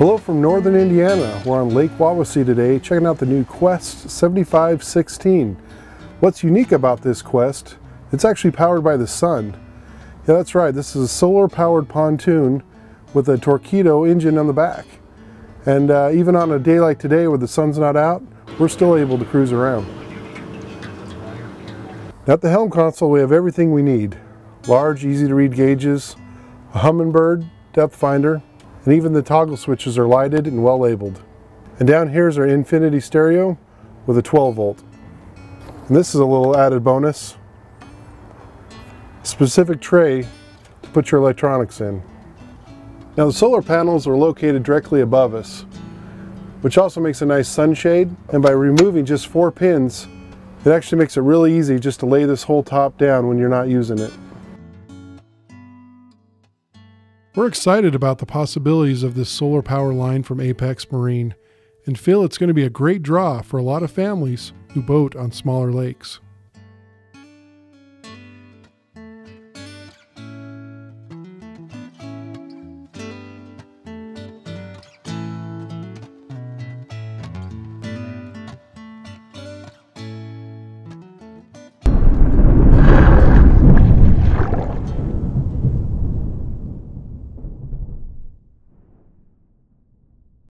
Hello from northern Indiana. We're on Lake Wawasee today checking out the new Qwest 7516. What's unique about this Qwest, it's actually powered by the sun. Yeah, that's right, this is a solar powered pontoon with a Torqeedo engine on the back. And uh, even on a day like today where the sun's not out, we're still able to cruise around. At the helm console, we have everything we need. Large, easy to read gauges, a Humminbird depth finder, and even the toggle switches are lighted and well labeled. And down here is our Infinity stereo with a 12 volt. And this is a little added bonus. Specific tray to put your electronics in. Now the solar panels are located directly above us, which also makes a nice sunshade. And by removing just four pins, it actually makes it really easy just to lay this whole top down when you're not using it. We're excited about the possibilities of this solar power line from Apex Marine and feel it's going to be a great draw for a lot of families who boat on smaller lakes.